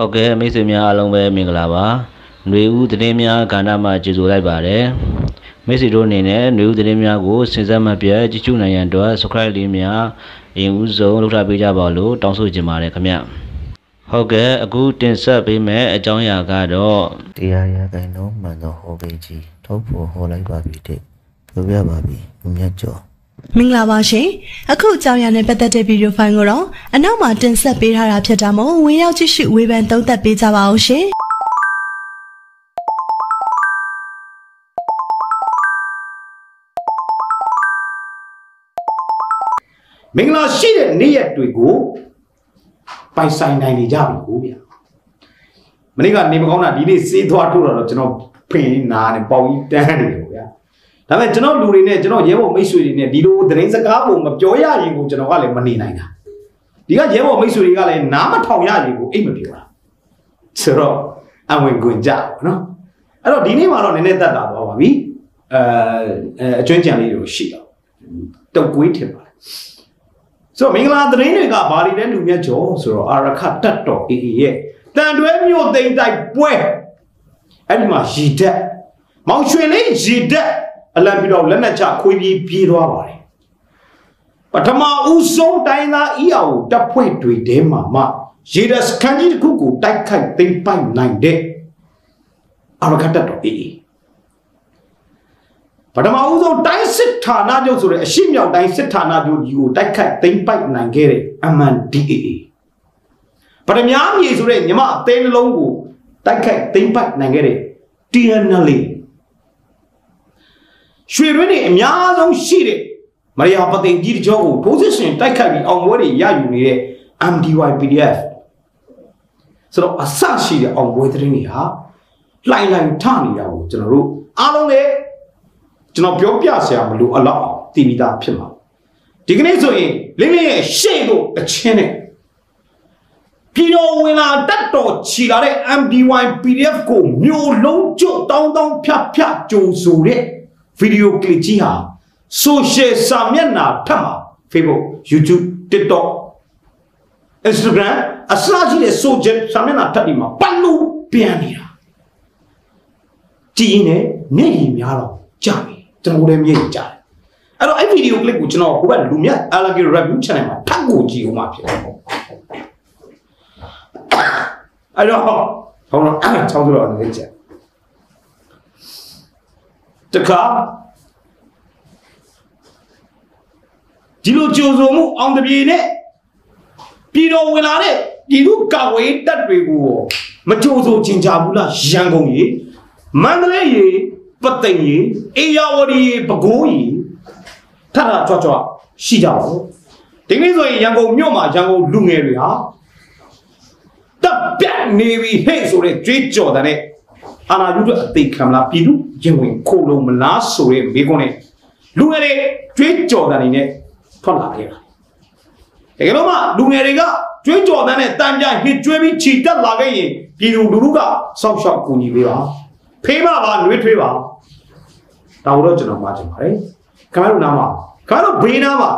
ဟုတ်ကဲ့မိတ်ဆွေများအားလုံးပဲမင်္ဂလာပါຫນွေဦးသတင်းများကဏ္ဍမှာကျေးဇူးလိုက်ပါတယ်မိတ်ဆွေတို့အနေနဲ့ຫນွေဦးသတင်းများကိုစဉ်ဆက်မပြတ်ကြည့်ရှုနိုင်ရန်အတွက် subscribe လေးများအရင်ဦးဆုံးလုပ်ထားပေးကြပါလို့တောင်းဆိုချင်ပါတယ်ခင်ဗျဟုတ်ကဲ့အခုတင်ဆက်ပေးမယ့်အကြောင်းအရာကတော့ တရားရဂိုင်တော့မှန်တော့ဟောပေကြီးထုတ်ဖို့ဟောလိုက်ပါပြီတဲ့ပြောပြပါပြီဘုမြတ်ကျော် မင်္ဂလာပါရှင်အခုအကြောင်းအရာနဲ့ပတ်သက်တဲ့ဗီဒီယိုဖိုင်ကိုတော့အနောက်မှာတင်ဆက်ပေးထားတာဖြစ်တာမို့ဝင်ရောက်ကြည့်ရှုဝေဖန်သုံးသပ်ပေးကြပါအောင်ရှင်မင်္ဂလာရှိတဲ့နေ့ရက်တွေကိုပိုင်ဆိုင်နိုင်နေကြပြီကိုဗျာမနေ့ကနေမကောင်းတာဒီနေ့စေးသွားထိုးတော့ကျွန်တော်ဖင်နာနေပေါင်ကြီးတန်းနေတယ်ကိုဗျာ ဒါပေမဲ့ကျွန်တော်လူတွေနဲ့ကျွန်တော်ရဲဘော်မိတ်ဆွေတွေနဲ့ဒီလိုသတင်းစကားပုံမပြောရရင်ကိုကျွန်တော်ကလည်းမနေနိုင်တာဒီကရဲဘော်မိတ်ဆွေတွေကလည်းနားမထောင်ရရင်ကိုအိတ်မပြောတာဆိုတော့အဝင်ကွင်ကြပါနော်အဲ့တော့ဒီနေ့မှာတော့နည်းနည်းတက်တာသွားပါပြီအဲအဲအကျွမ်းကြံလေးတွေရှိတော့တုတ်ကွေးထင်ပါတယ်ဆိုတော့မင်္ဂလာသတင်းတွေကဘာတွေလဲလူမြတ်ကျော်ဆိုတော့အာရခတတ်တော်အေအေရဲ့တန်တွဲမြို့သိမ့်တိုက်ပွဲအဲ့ဒီမှာရီတက်မောင်ရွှင်လေးရီတက် အလံပြီးတော့လက်နက်ချခွေးပြေးပြေးသွားပါတယ်ပထမဦးဆုံးတိုင်းသားအီအောင်တပ်ဖွဲ့တွေထဲမှာမှရေဒစကန်ကြီးတစ်ခုကိုတိုက်ခိုက်သိမ်းပိုက်နိုင်တဲ့အာရခတတ်တော်အေအေပထမဦးဆုံးတိုင်းစစ်ဌာနချုပ်ဆိုတဲ့အရှိမြောက်တိုင်းစစ်ဌာနချုပ်ကြီးကိုတိုက်ခတ်သိမ်းပိုက်နိုင်ခဲ့တဲ့ MNDAA ပထမမြေဆိုတဲ့ညီမအသေးနှလုံးကိုတိုက်ခတ်သိမ်းပိုက်နိုင်ခဲ့တဲ့ TNL ရွှေရင်းတွေအများဆုံးရှိတဲ့မရိယာပသိမ်ကြီးတကြောကိုထိုးစစ်ရှင်တိုက်ခတ်ပြီးအောင်ပွဲတွေရယူနေတဲ့ MDY PDF ဆိုတော့အဆရှိတဲ့အောင်ပွဲသတင်းတွေဟာလှိုင်လှိုင်ထနေတာကိုကျွန်တော်တို့အားလုံးလည်းကျွန်တော်ပြောပြဆရာမလို့အလောက်အောင်တည်ပြီးသားဖြစ်မှာဒီကနေ့ဆိုရင်လင်းလင်းရဲ့ရှေ့ကိုအချင်းနဲ့ပြည်တော်ဝင်လာတတ်တော်ချီလာတဲ့ MDY PDF ကိုမျိုးလုံးကျုပ်တောင်းတောင်းဖြတ်ဖြတ်ကြိုဆိုတဲ့ ဗီဒီယိုကလစ်ကြီးဟာ social စာမျက်နှာထပ်မှာ Facebook YouTube TikTok Instagram အစရှိတဲ့ social စာမျက်နှာထပ်ဒီမှာပတ်လို့ပြန်နေတာကြည်ရင်လည်းမျက်ရည်များတော့ကြာပြီကျွန်တော်လည်းမျက်ရည်ကြာတယ်အဲ့တော့အဲ့ဗီဒီယိုကလစ်ကိုကျွန်တော်ဟိုဘက်လူမြတ် Alage Review Channel မှာထပ်ကိုကြည့်အောင်မှဖြစ်တယ်အဲ့တော့ဟောတော့အဲ့ချောင်းဆိုတော့လည်းကြာ တခါဒီလိုကြိုဆိုမှုအောင်တပြေနဲ့ပြည်တော်ဝင်လာတဲ့ပြည်သူကာဝေးတပ်တွေကိုမကြိုဆိုချင်ကြဘူးလားရန်ကုန်ကြီးမန္တလေးရေပသိမ်ရေအေယာဝတီရေပဲခူးရေထထကြွကြွရှိကြပါဘူးဒီနေ့ဆိုရင်ရန်ကုန်မြို့မှာရန်ကုန်လူငယ်တွေဟာတပ်ပြတ်နေပြီဟဲ့ဆိုတဲ့ကြွေးကြော်တဲ့ အာနာယူတို့အသေးခံမလားပြည်သူရင်ဝင်ခိုးလုံးမလားဆိုတဲ့မိကုန်းနဲ့လူငယ်တွေကြွေးကြော်တဲ့နေနဲ့ထွက်လာခဲ့တာတကယ်လို့မှလူငယ်တွေကကြွေးကြော်တဲ့နဲ့တန်ပြဟစ်ကြွေးပြီးခြိတက်လာခဲ့ရင်ပြည်သူလူထုကစောက်ရှောက်ကူညီပေးပါဖေးမပါနှွေးထွေးပါဒါတော့ကျွန်တော်မှာချင်ပါတယ်ခင်ဗျားတို့နားမှာခင်ဗျားတို့ဘေးနားမှာ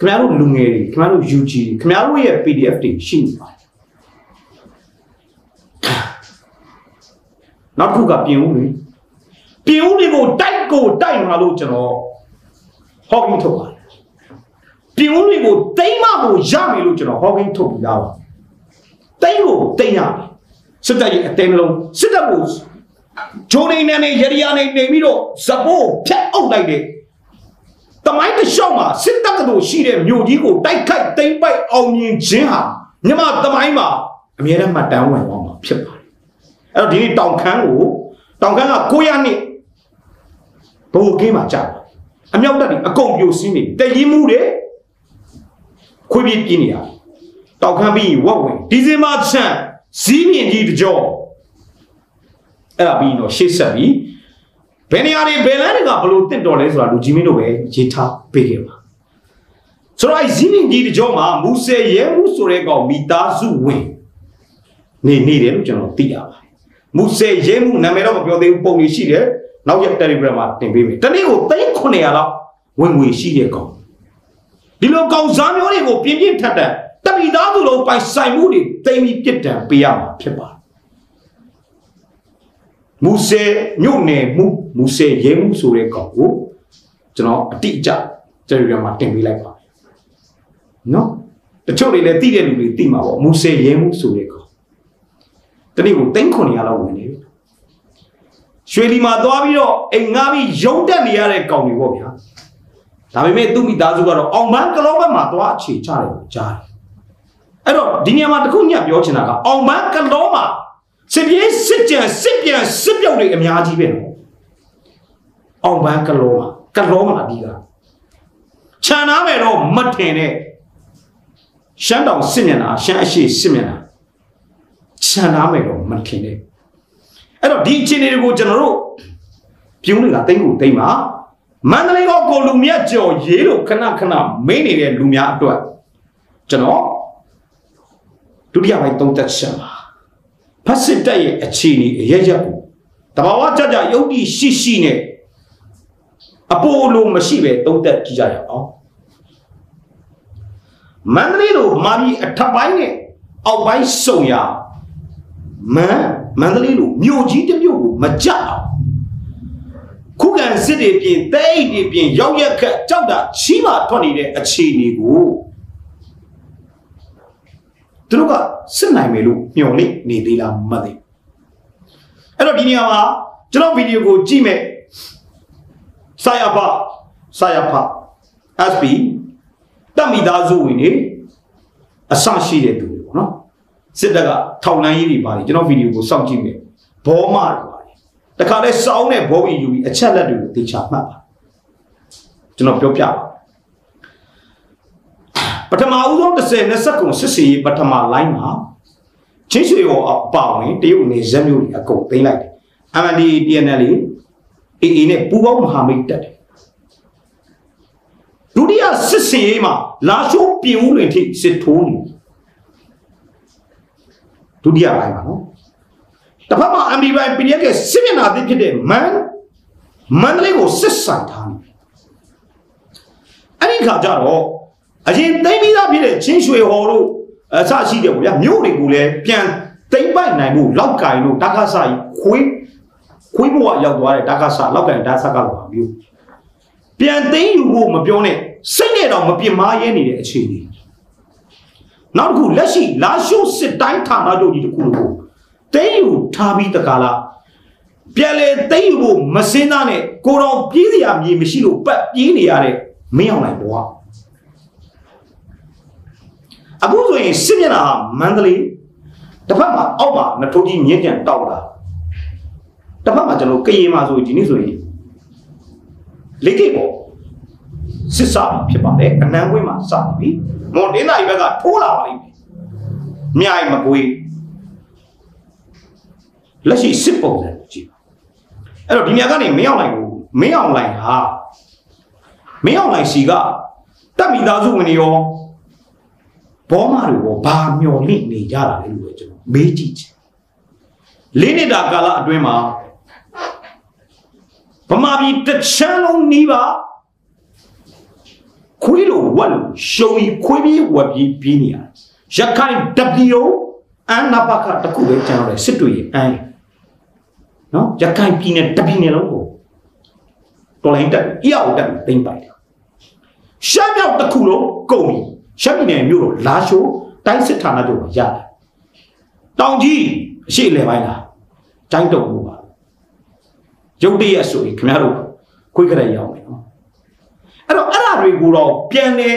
ခင်ဗျားတို့လူငယ်တွေခင်ဗျားတို့ UG ခင်ဗျားတို့ရဲ့ PDF တွေရှိနေပါတယ် နောက်တစ်ခုကပြင်ဦးတွေပြင်ဦးတွေကိုတိုက်ကိုတိုက်မှာလို့ကျွန်တော်ဟော့ကင်းထုတ်ပါတယ်ပြင်ဦးတွေကိုတိမ့်မကိုရမယ်လို့ကျွန်တော်ဟော့ကင်းထုတ်ပြီးသားပါတိမ့်ကိုတိမ့်ရမယ်စစ်တပ်ရဲ့အသေးနှလုံးစစ်တပ်ကိုဂျိုးနေနဲ့နေရရီယာနေနေပြီးတော့ဇပိုးဖြတ်အုပ်လိုက်တယ်တမိုင်းတစ်လျှောက်မှာစစ်တပ်ကတို့ရှိတဲ့မြို့ကြီးကိုတိုက်ခိုက်သိမ်းပိုက်အောင်မြင်ခြင်းဟာမြမတမိုင်းမှာအမြဲတမ်းမှတ်တမ်းဝင်သွားမှာဖြစ်ပါတယ် အဲ့တော့ဒီနေ့တောင်ခမ်းကိုတောင်ခမ်းက900နှစ်ဘိုးကင်းမှာကြာတယ်အမြောက်တက်ပြီးအကုန်ပြိုစင်းနေတရင်မှုတွေခွေးပြေးပြင်းနေတာတောင်ခမ်းပြီးဝက်ဝင်ဒီဇင်ဘာချန်ဇီးမြင့်ကြီးတကြောအဲ့ဒါပြီးရင်တော့ရှေ့ဆက်ပြီးဘယ်နေရာတွေဘယ်လမ်းတွေကဘလို့တင့်တော်လဲဆိုတာလူကြီးမင်းတို့ပဲရေးထားပေးခဲ့ပါဆိုတော့အဲ့ဇီးနင်းကြီးတကြောမှာမူဆယ်ရဲမှုဆိုတဲ့ကောင်မိသားစုဝင်နေနေတယ်လို့ကျွန်တော်သိရပါတယ် မူဆယ်ရဲမှုနာမည်တော့မပြောသေးဘူးပုံတွေရှိတယ်နောက်ရက် Telegram မှာတင်ပေးမယ်တနေ့ကို3900လောက်ဝင်ငွေရှိတဲ့ကောင်ဒီလိုကောင်စားမျိုးတွေကိုပြင်းပြင်းထက်ထက်တမိသားစုလုံးပိုင်ဆိုင်မှုတွေတိမ်ပြီးပြစ်ဒဏ်ပေးရမှာဖြစ်ပါတယ်မူဆယ်ညုတ်နယ်မှုမူဆယ်ရဲမှုဆိုတဲ့ကောင်ကိုကျွန်တော်အတိအကျကျွန်တော်မှာတင်ပေးလိုက်ပါမယ်နော်တချို့တွေလည်းသိတဲ့လူတွေသိမှာပေါ့မူဆယ်ရဲမှုဆိုတဲ့ကောင် တနေ့ကို3900လောက်ဝင်နေပြီရွှေလီမှာသွားပြီးတော့အိမ်ငါပြီးရုံတက်နေရတဲ့ကောင်တွေပေါ့ဗျာဒါပေမဲ့သူ့မိသားစုကတော့အောင်ပန်းကလောဘက်မှာသွားအခြေချတယ်လို့ကြားတယ်အဲ့တော့ဒီနေရာမှာတခုညပြောချင်တာကအောင်ပန်းကလောမှာစစ်ပြေးစစ်ကြံစစ်ပြန်စစ်ပြုတ်တွေအများကြီးပဲနော်အောင်ပန်းကလောမှာကလောမှာအဓိကခြံနာမယ်တော့မထင်နဲ့ရှမ်းတောင်စစ်မျက်နှာရှမ်းအရှိစစ်မျက်နှာ ခြံနာမယ်တော့မထင်နဲ့အဲ့တော့ဒီအခြေအနေတွေကိုကျွန်တော်တို့ပြုံးနေတာတိမ့်ကိုတိမ့်ပါမန္တလေးကကိုလူမြတ်ကျော်ရေးလို့ခဏခဏမေးနေတဲ့လူများအတွက်ကျွန်တော်ဒုတိယပိုင်းသုံးသက်ချက်ပါဖတ်စစ်တက်ရဲ့အခြေအနေအရရက်ကိုတဘာဝကြကြယုတ်တိရှိရှိနဲ့အပိုးလိုမရှိပဲသုံးသက်ကြည့်ကြရအောင်မန္တလေးလိုမာပြီးအထက်ပိုင်းနဲ့အောက်ပိုင်းစုံရ မန်မန္တလေးလိုမြို့ကြီးတစ်မြို့ကိုမကြအောင်ခုခံစစ်တွေပြင်တဲအိတ်တွေပြင်ရောက်ရက်ခက်ကြောက်တာချီးမှထွက်နေတဲ့အခြေအနေကိုသူတို့ကစစ်နိုင်မယ်လို့ညွှန်လိနေသေးလားမသိအဲ့တော့ဒီနေရာမှာကျွန်တော်ဗီဒီယိုကိုကြည့်မဲ့စာရဖစာရဖ SB တမိသားစုဝင်တွေအဆရှိတဲ့သူတွေပေါ့နော် စစ်တပ်ကထောက်လန်းရေးတွေပါတယ်ကျွန်တော်ဗီဒီယိုကိုစောင့်ကြည့်မယ်ဘောမတွေပါတယ်တခါလဲစောင်းတဲ့ဘောဘီယူပြီးအချက်လက်တွေကိုသေချာမှတ်ပါကျွန်တော်ပြောပြပါပထမဦးဆုံး30 20ကုံစစ်စီပထမလိုင်းမှာချင်းရွှေရောအပါဝင်တရုတ်နေဇက်မျိုးတွေအကုန်သိမ်းလိုက်တယ် MND TNL လေး AA နဲ့ပူးပေါင်းမဟာမိတ်တက်တယ်ဒုတိယစစ်စင်ရေးမှာလာရှိုးပြင်ဦးလွင်ထိစစ်ထိုးနေ ဒုတိယပိုင်းပါနော်တစ်ဖက်မှာ MD ပိုင်း PDF ကစစ်မျက်နှာသစ်ဖြစ်တဲ့မန်မန္တလေးကိုစစ်ဆန်ထားနေအဲ့ဒီခါကျတော့အရင်သိမ်းပြီးသားဖြစ်တဲ့ချင်းရွှေဟော်တို့အစရှိတယ်ဗျာမြို့တွေကိုလည်းပြန်သိမ်းပိုက်နိုင်ဖို့လောက်ကင်တို့တက္ကသကြီးခွေးခွေးဘဝရောက်သွားတဲ့တက္ကသလောက်ကင်ဒါဆက်ကလောပါမျိုးပြန်သိမ်းယူဖို့မပြောနဲ့စိတ်နဲ့တော့မပြင်းမာရဲနေတဲ့အခြေအနေ နောက်တစ်ခုလက်ရှိလာရှုစစ်တိုင်းဌာနချုပ်ကြီးတစ်ခုလို့သိမ်းယူထားပြီးတကားလားပြန်လေသိမ်းယူဖို့မစင်းသားနဲ့ကိုတော်ပြေးစရာမြေမရှိလို့ပတ်ပြေးနေရတဲ့မင်းအောင်လိုက်ဘွားအခုဆိုရင်စစ်မျက်နှာဟာမန္တလေးတစ်ဖက်မှာအောက်မှာနထိုးကြီးမြင့်ကြံတောက်လာတစ်ဖက်မှာကျွန်တော်ကရင်မှာဆိုဒီနေ့ဆိုရင်လေးကိပေါ့စစ်စားဖြစ်ပါတယ်အနန်းကွင်းမှာစပြီ မွန်တင်းသားကြီးဘက်ကထိုးလာပါလိမ့်မယ်မြိုင်မကွေးလက်ရှိစစ်ပုံစံကြည့်အဲ့တော့ဒီညကနေမင်းအောင်လိုက်ကိုမင်းအောင်လိုက်ဟာမင်းအောင်လိုက်စီကတက်မိသားစုဝင်တွေရောဘောမတွေရောဘာမျော်လင့်နေကြတာလဲလို့ပဲကျွန်တော်မေးကြည့်ချင်လေးနှစ်တာကာလအတွင်းမှာဗမာပြည်တစ်ချမ်းလုံးနီးပါ ခွေးလိုဝက်လိုရှုံကြီးခွေးပြေးဝက်ပြေးပြေးနေရတယ်ရခိုင်တပီယိုအန်နာဘကတခုပဲကျန်တော့တယ်စစ်တွေရဲ့အန်နော်ရခိုင်ပြည်နယ်တပီနယ်လုံးကိုတော်လိုင်းတက်အရောက်တက်သိမ့်ပိုက်တယ်ရှမ်းမြောက်တစ်ခုလုံးကုန်ပြီရှမ်းပြည်နယ်မြို့တော့လာရှိုးတိုင်းစစ်ဌာနချုပ်မှာရတယ်တောင်ကြီးအရှိလေပိုင်းလားတိုင်းတုံလို့ပါရုပ်တရက်ဆိုရင်ခင်ဗျားတို့ခွေးကြရရောက်မယ်နော် အဲ့တော့အဲ့ဒါတွေကိုတော့ပြန်လေ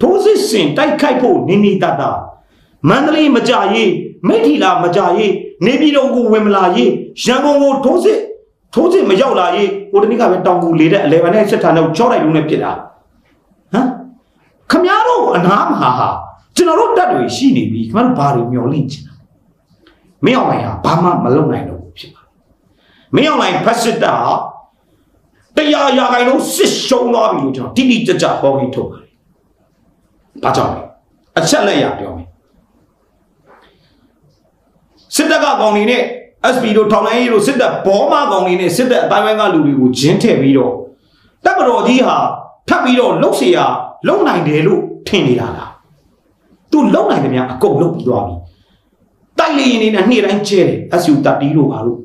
ထိုးစစ်ဆင်တိုက်ခိုက်ဖို့နိနိတတမန္တလေးမကြရေးမိထီလာမကြရေးနေပြည်တော်ကိုဝင်မလာရေးရန်ကုန်ကိုထိုးစစ်ထိုးစစ်မရောက်လာရေးဟိုတနေ့ကပဲတောင်ကူလေတဲ့အလဲဗန်နဲ့စစ်ဌာနကိုကြောက်လိုက်လုံးနဲ့ပြစ်တာဟမ်ခမားတို့အနာမဟာဟာကျွန်တော်တို့တက်တွေရှိနေပြီခမားတို့ဘာတွေမျောလင့်ချင်တာမင်းအောင်လိုက်ဟာဘာမှမလုပ်နိုင်တော့ဘူးဖြစ်ပါမင်းအောင်လိုက်ဖက်စစ်တာ တရားရာခိုင်လုံးစစ်ရှုံးသွားပြီလို့ကျွန်တော်တိတိကျကျဟောပြီးထုတ်ပါတယ်ဘာကြောင့်လဲအချက်လက်ရပြောမယ်စစ်တပ်ကကောင်နေနဲ့ SP တို့ထောင်လိုင်းရေးတို့စစ်တပ်ဘောမကောင်နေနဲ့စစ်တပ်အတိုင်းဝိုင်းကလူတွေကိုဂျင်းထည့်ပြီးတော့တပ်မတော်ကြီးဟာထပ်ပြီးတော့လှုပ်เสียရလုံနိုင်တယ်လို့ထင်နေတာလား သူလုံနိုင်တယ်များအကုန်လုံပြီးသွားပြီတိုက်လေရင်နေနဲ့နေ့တိုင်းကျဲတယ် SU တပ်တီးလို့ပါလို့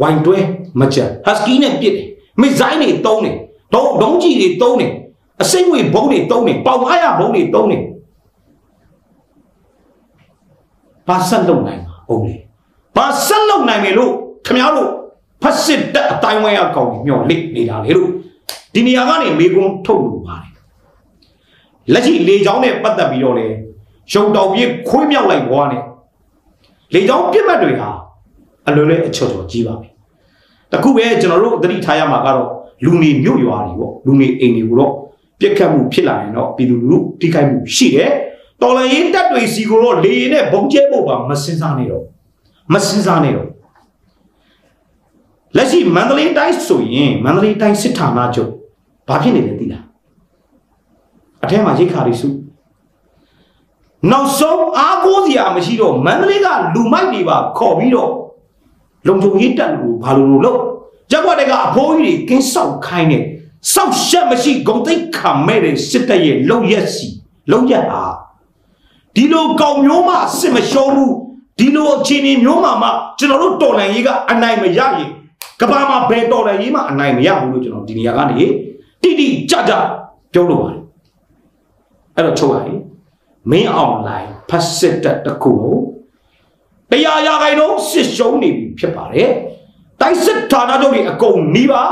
ဝိုင်တွဲမကြက်ဟတ်စကီနဲ့ပြစ်တယ် မိဇိုင်းတွေတုံးတယ်ဒုံဒုံးကြီးတွေတုံးတယ်အစိမ့်ဝေဘုံတွေတုံးတယ်ပေါင်900ဘုံတွေတုံးတယ်ဘာဆက်လုံနိုင်မှာဟုတ်လေဘာဆက်လုံနိုင်မယ်လို့ခင်ဗျားတို့ဖတ်စစ်တက်အတိုင်းဝိုင်းအကောင်ညှော်လိနေတာလေလို့ဒီနေရာကနေမေကွန်းထုတ်လို့ပါတယ်လက်ရှိလေချောင်းနဲ့ပတ်သက်ပြီးတော့လေရုံတောင်ပြည့်ခွေးမြောက်လိုက်ဘွားနဲ့လေချောင်းပြစ်မှတ်တွေဟာအလွယ်လွယ်အချော်ချော်ကြီးပါပဲ တခုပဲကျွန်တော်တို့သတိထားရမှာကတော့လူနေမြို့ရွာတွေပေါ့လူနေအိမ်တွေကိုတော့ပြက်ခတ်မှုဖြစ်လာရင်တော့ပြည်သူလူထုထိခိုက်မှုရှိတယ်တော်လရင်တက်တွေစီကိုတော့လေရင်နဲ့ဘုံကျဲဖို့ပါမစင်စားနေတော့မစင်စားနေတော့လက်ရှိမန္တလေးတိုင်းဆိုရင်မန္တလေးတိုင်းစစ်ဌာနချုပ်ဘာဖြစ်နေလဲသိလားအထက်မှာရိတ်ခါတွေစုနောက်ဆုံးအားကိုးစရာမရှိတော့မန္တလေးကလူမိုက်တွေပါခေါ်ပြီးတော့ လုံခြုံရေးတပ်လူဘာလို့လို့လို့ရက်ွက်တွေကအဖိုးကြီးတွေကင်းဆောက်ခိုင်းနေစောက်ရှက်မရှိဂုံသိက်ခံမဲ့တဲ့စစ်တပ်ရဲ့လုံရက်စီလုံရက်ဟာဒီလိုကောင်မျိုးမှစစ်မရှုံးဘူးဒီလိုအခြေအနေမျိုးမှမှကျွန်တော်တို့တော်လှန်ရေးကအနိုင်မရရင်ကဘာမှာဘယ်တော်လှန်ရေးမှအနိုင်မရဘူးလို့ကျွန်တော်ဒီနေရာကနေတိတိကျကျပြောလို့ပါတယ်အဲ့တော့ချုပ်ရတယ်မင်းအောင်လိုင်းဖတ်စစ်တက်တစ်ခုလုံး တရားရခိုင်တော့စစ်ရှုံးနေပြီဖြစ်ပါတယ်တိုက်စစ်ဌာနချုပ်တွေအကုန်နီးပါ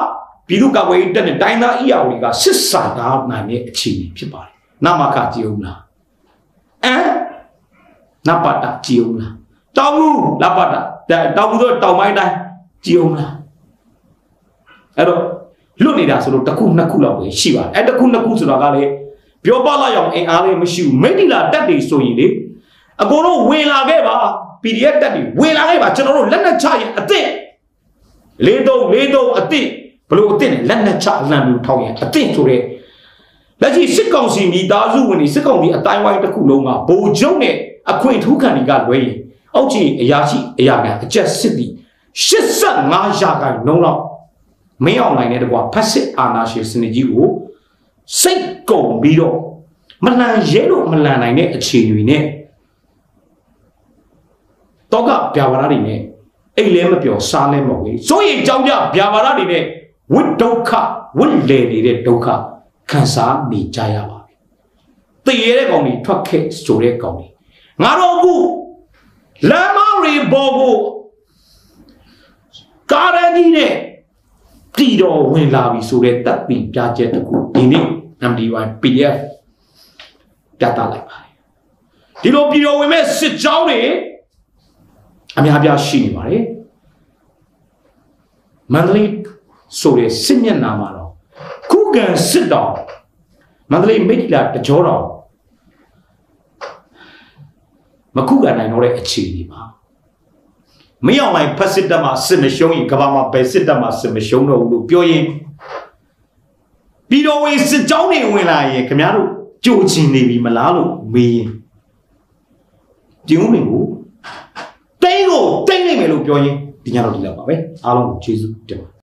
ပြည်သူ့ကာကွယ်ရေးတပ်နဲ့တိုင်းသားအီယာတွေကစစ်စာသားနိုင်တဲ့အခြေအနေဖြစ်ပါတယ်နမခကြည်ဦးလားအမ်နပတကြည်ဦးလားတောင်ဘူးလပတတောင်ဘူးတော့တောင်ပိုင်းတိုင်းကြည်ဦးလားအဲ့တော့လွတ်နေတာဆိုတော့တစ်ခုနှစ်ခုလောက်ပဲရှိပါတယ်အဲ့တစ်ခုနှစ်ခုဆိုတာကလည်းပြောပလာရောက်အင်အားလေးမရှိဘူးမိတိလာတက်တွေဆိုရင်လေအကုန်လုံးဝင်လာခဲ့ပါ PDF တက်တွေဝင်လာခဲ့ပါကျွန်တော်တို့လက်နက်ချရင်အစ်စ်လေးတော့လေးတော့အစ်စ်ဘလို့အစ်စ်နဲ့လက်နက်ချအလံမျိုးထောက်ရင်အစ်စ်ဆိုတဲ့လက်ရှိစစ်ကောင်စီမိသားစုဝင်တွေစစ်ကောင်စီအတိုင်းဝိုင်းတစ်ခုလုံးကဗိုလ်ချုပ်နဲ့အခွင့်ထူးခံတွေကလွဲရင်အောက်ခြေအရာရှိအရာခံအကျက်စစ်သည်85ရာခိုင်နှုန်းလောက်မင်းအောင်နိုင်တဲ့တကွာဖက်စစ်အာနာရှင်စနစ်ကြီးကိုစိတ်ကုန်ပြီးတော့မလန်ရဲလို့မလန်နိုင်တဲ့အခြေအနေနဲ့ တော့ကဗျာပါရတွေနဲ့အိတ်လဲမပြောစားလဲမဝေးစိုးရင်ကြောင်းကြဗျာပါရတွေနဲ့ဝိဒုက္ခဝိလေနေတဲ့ဒုက္ခခံစားနေကြရပါပြီတည်ရတဲ့ကောင်တွေထွက်ခဲ့ဆိုတဲ့ကောင်တွေငါတို့အခုလမ်းမောင်းတွေပေါ်ကိုကားရန်ကြီးနဲ့တီတော်ဝင်လာပြီဆိုတဲ့တပ်ပီပြချက်တခုဒီနေ့ MD1 PDF ပြသလိုက်ပါတယ်ဒီလိုပြည်တော်ဝင်မဲ့စစ်ကြောင်းတွေ အများပြားရှိနေပါတယ်မန္တလေးဆိုတဲ့စစ်မျက်နှာမှာတော့ခုခံစစ်တော်မန္တလေးမိတ်လာတကြောတော်မခုခံနိုင်တော့တဲ့အခြေအနေမှာမင်းအောင်လိုက်ဖက်စစ်တပ်မှာစစ်မရှုံးရင်ကဘာမှာဘယ်စစ်တပ်မှာစစ်မရှုံးတော့ဘူးလို့ပြောရင်ပြည်တော်ဝင်စစ်ကြောင်းတွေဝင်လာရင်ခင်ဗျားတို့ကြိုချင်နေပြီမလားလို့မေးရင်ကျင်းဦးတွေကိုတိတ် ကိုတိတ်နိုင်မယ်လို့ပြောရင်ဒီညတော့ဒီလောက်ပါပဲအားလုံးကိုကျေးဇူးတင်ပါ